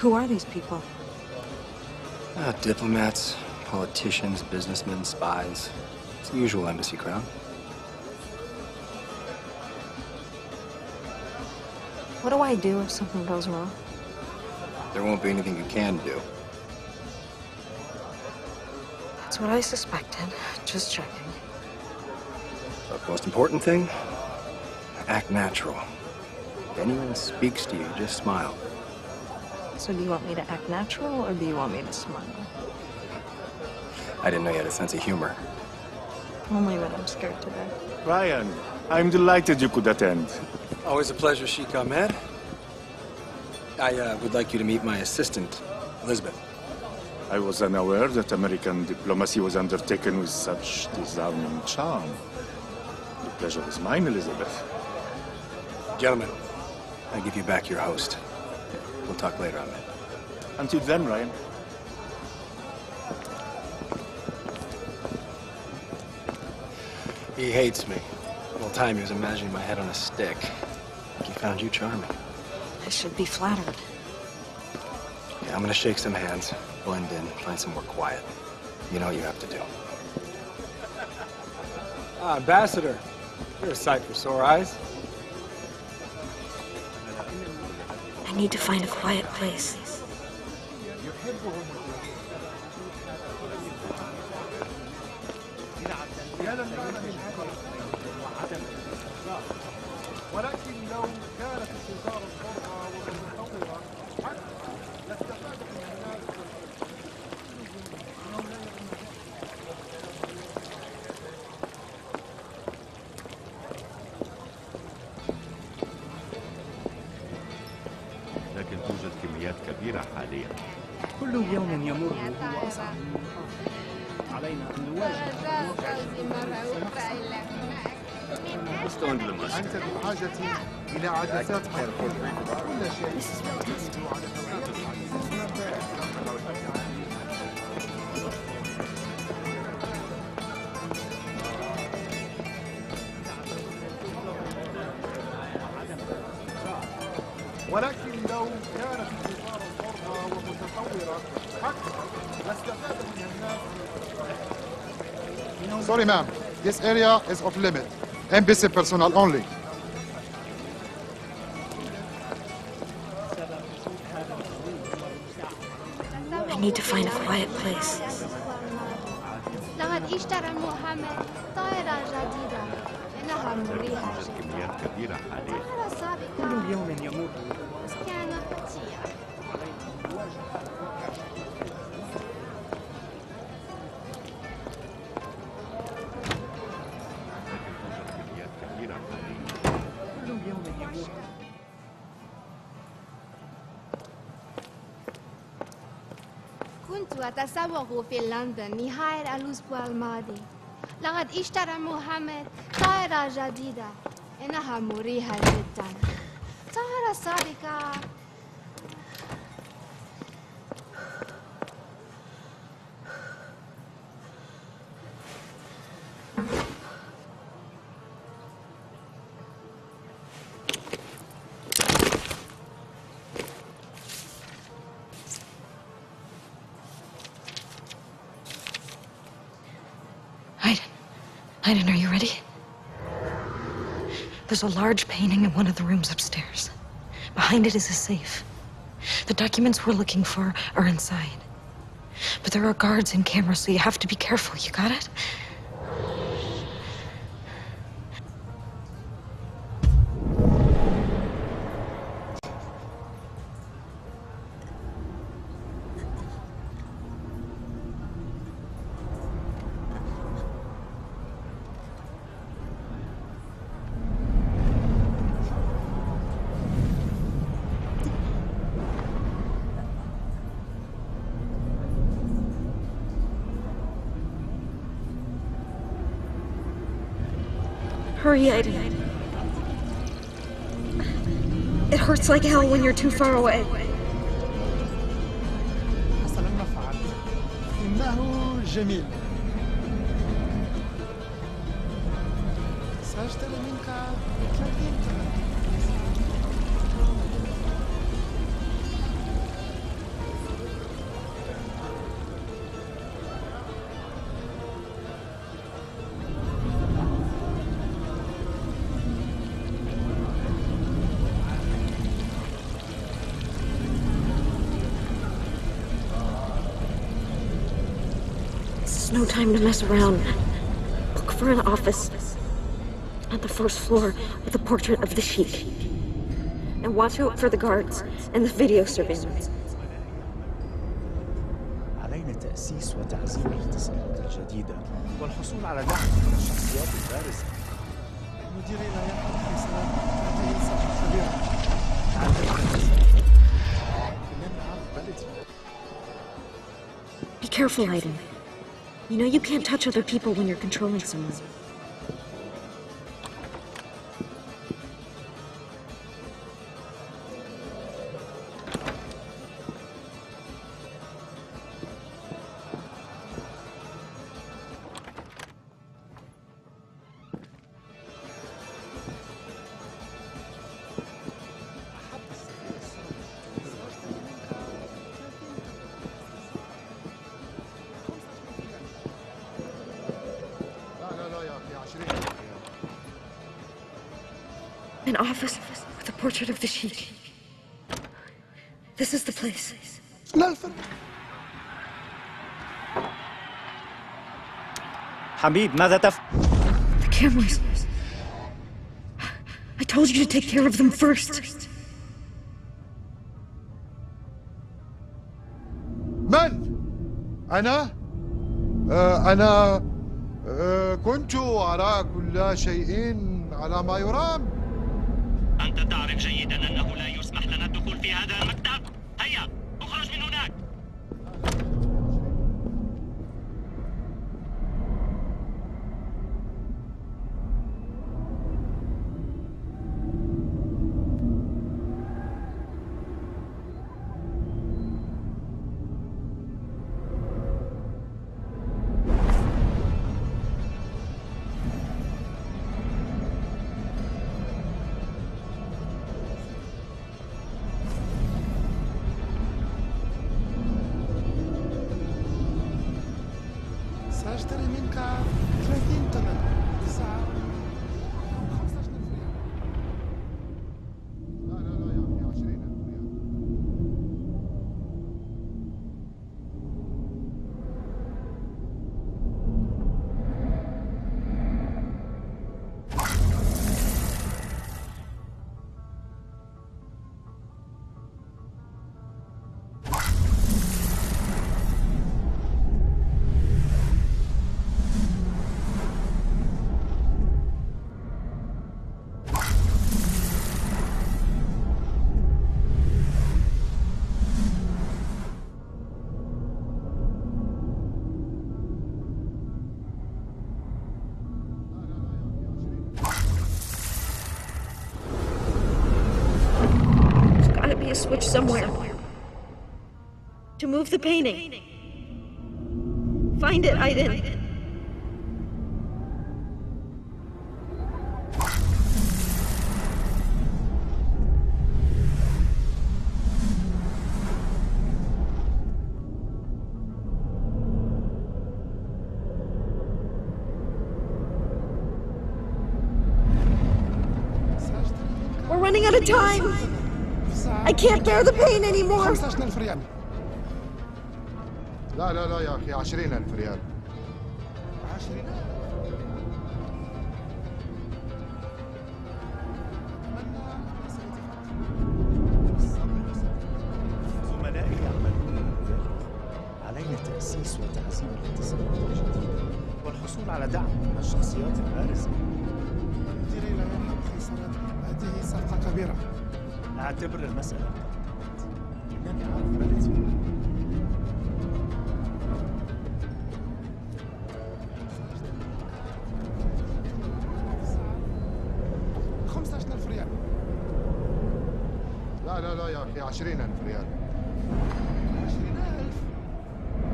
Who are these people? Uh, diplomats, politicians, businessmen, spies. It's the usual embassy crowd. What do I do if something goes wrong? There won't be anything you can do. That's what I suspected. Just checking. The most important thing, act natural. If anyone speaks to you, just smile. So do you want me to act natural, or do you want me to smile? I didn't know you had a sense of humor. Only when I'm scared to death. Ryan, I'm delighted you could attend. Always a pleasure, Sheikh Ahmed. I uh, would like you to meet my assistant, Elizabeth. I was unaware that American diplomacy was undertaken with such disarming charm. The pleasure is mine, Elizabeth. Gentlemen, I give you back your host. We'll talk later on that. Until then, Ryan. He hates me. The whole time he was imagining my head on a stick. He found you charming. I should be flattered. Yeah, I'm gonna shake some hands, blend in, and find somewhere quiet. You know what you have to do. Ah, Ambassador, you're a sight for sore eyes. I need to find a quiet place. حاليا كل يوم يمر هو أصعب. علينا أن نواجه. أنت بحاجة إلى عدسات حقيقية كل شيء. Sorry, ma'am. This area is off limit. Embassy personnel only. I need to find a quiet place. لقد اشترى محمد طائرة جديدة إنها مريحة توجد جدا كميات كبيرة حاليا طائرة سابقة كل يوم يمر كانت بطيئة أتسوق في لندن نهاية الأسبوع الماضي لقد اشترى محمد طائرة جديدة إنها مريحة جدا. طائرة سابقة Aiden, are you ready? There's a large painting in one of the rooms upstairs. Behind it is a safe. The documents we're looking for are inside. But there are guards and cameras, so you have to be careful. You got it? Hurry, Aiden. It hurts like hell when you're too far away. حسنا ما فعلت إنه جميل سأشتري منك 30 is no time to mess around. Look for an office on the first floor with a portrait of the Sheik. And watch out for the guards and the video surveillance. علينا تأسيس وتعزيز الاتصالات الجديدة والحصول على دعم من الشخصيات البارزة مديري لا يحب حساب هذه صفحة كبيرة تعلمت إنني أعرف بلدي Be careful, Aiden. You know you can't touch other people when you're controlling someone. An office with a portrait of the Sheik. This is the place. لا الفرق حميد ماذا تفعل؟ The cameras. I told you to take care of them first. من؟ أنا؟ آه أنا آه كنت أرى كل شيء على ما يرام أنت تعرف جيدا أنه لا يسمح لنا الدخول في هذا المكتب. Move the painting. Find it, Aiden. We're running out of time. I can't bear the pain anymore. 15000 ريال لا لا لا يا أخي 20000 ريال. 20000 زملائي يعملون علينا تأسيس وتعزيز الجديدة والحصول على دعم من الشخصيات البارزة. مديري لا يحب خسارة هذه صفقة كبيرة أعتبر المسألة إنني أعرف بلدي يا أخي 20000 ريال. 20000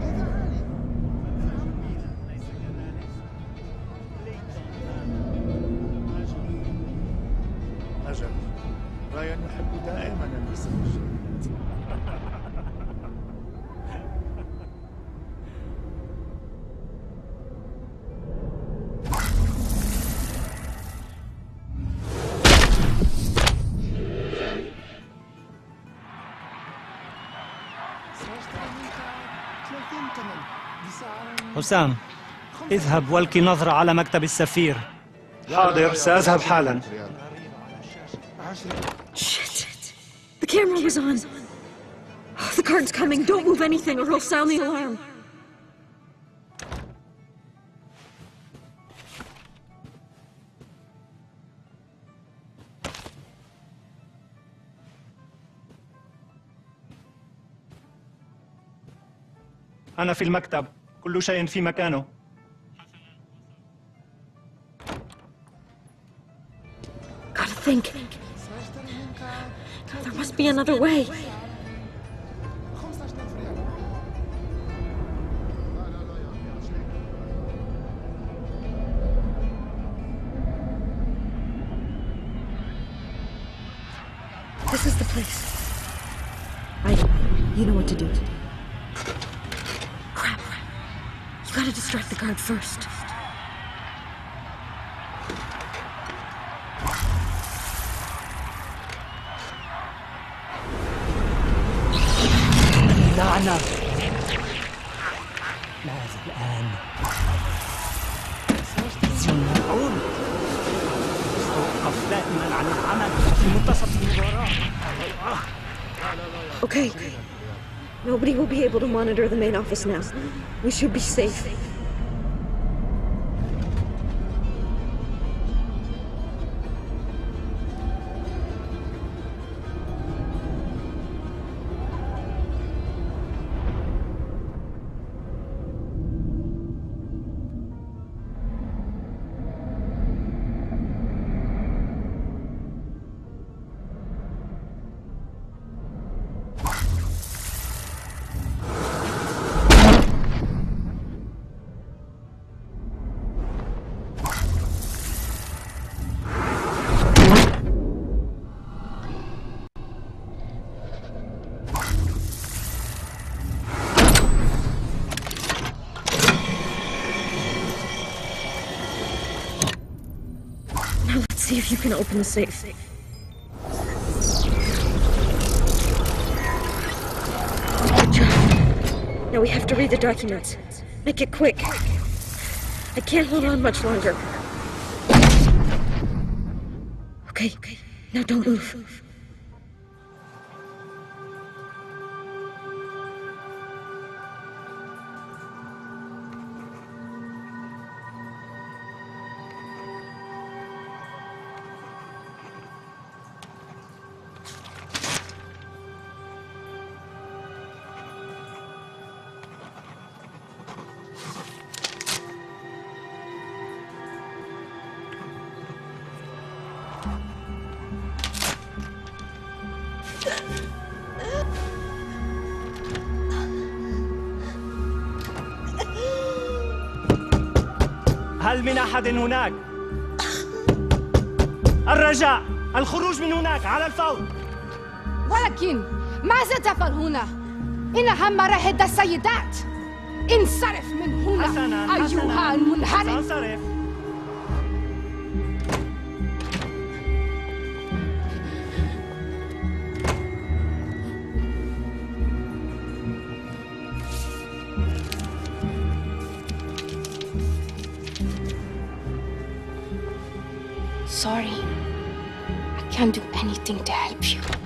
هذا حسام اذهب والقي نظرة على مكتب السفير حاضر سأذهب حالا Shit. The camera was on. Oh, the guard's coming. Don't move anything or he'll sound the alarm. أنا في المكتب كل شيء في مكانه Gotta think. There must be another way. You gotta distract the guard first. لعنة ماذا الآن؟ فيزيون ملعون توقف دائما عن العمل في منتصف المباراة Okay. Nobody will be able to monitor the main office now. We should be safe. See if you can open the safe. Good job. Now we have to read the documents. Make it quick. I can't hold on much longer. Okay, okay. Now don't move. هل من أحد هناك؟ الرجاء الخروج من هناك على الفور. ولكن ماذا تفعل هنا؟ إنها مراهد السيدات. انصرف من هنا حسنا أيها المنحرف سأنصرف. Sorry. I can't do anything to help you.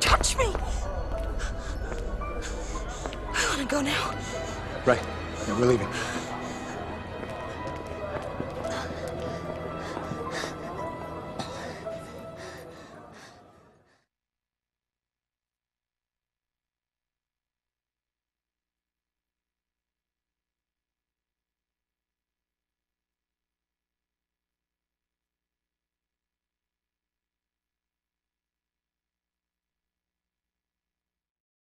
Don't touch me! I wanna go now. Right. Yeah, we're leaving.